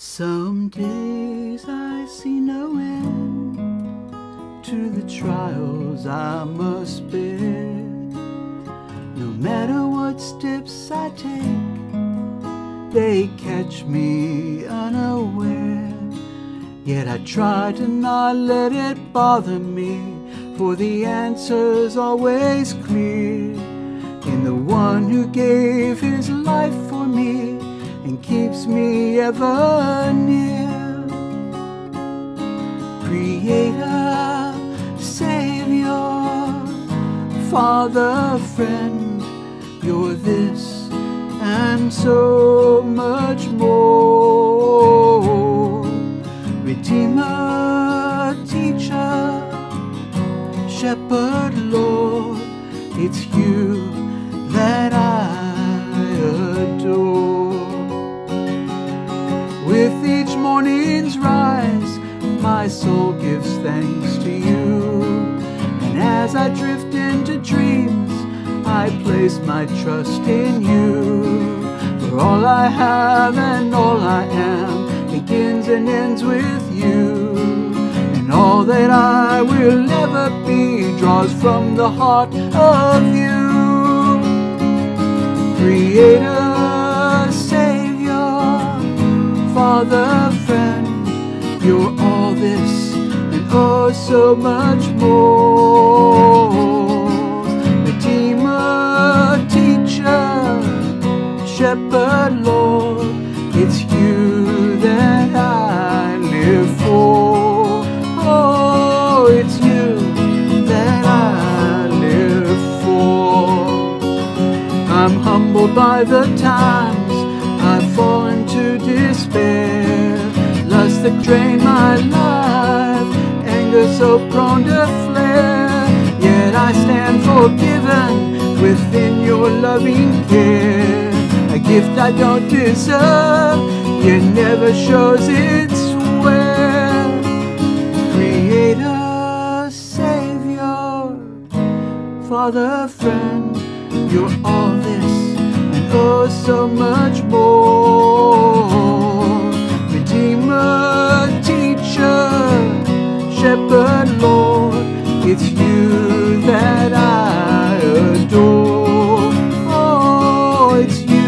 Some days I see no end to the trials I must bear. No matter what steps I take, they catch me unaware. Yet I try to not let it bother me, for the answer's always clear in the one who gave his life for keeps me ever near. Creator, Savior, Father, friend, you're this and so much more. Redeemer, teacher, shepherd, Lord, it's you rise, my soul gives thanks to you. And as I drift into dreams, I place my trust in you. For all I have and all I am begins and ends with you. And all that I will ever be draws from the heart of you. Creator, so much more. Redeemer, teacher, shepherd, Lord, it's you that I live for. Oh, it's you that I live for. I'm humbled by the times I've fallen to despair. Lust that drained my life, anger so prone to flare. Yet I stand forgiven within your loving care. A gift I don't deserve, yet never shows its wear. Creator, Savior, Father, friend, you're all this and oh so much more. towards you.